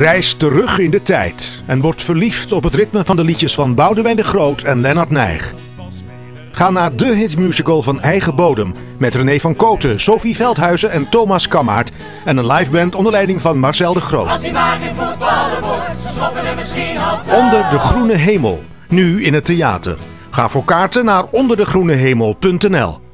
Reis terug in de tijd en wordt verliefd op het ritme van de liedjes van Boudewijn de Groot en Lennart Nijg. Ga naar de hitmusical van eigen bodem met René van Koten, Sophie Veldhuizen en Thomas Kammaert en een liveband onder leiding van Marcel de Groot. Als die maar geen wordt, er misschien Onder de groene hemel, nu in het theater. Ga voor kaarten naar onderdegroenehemel.nl.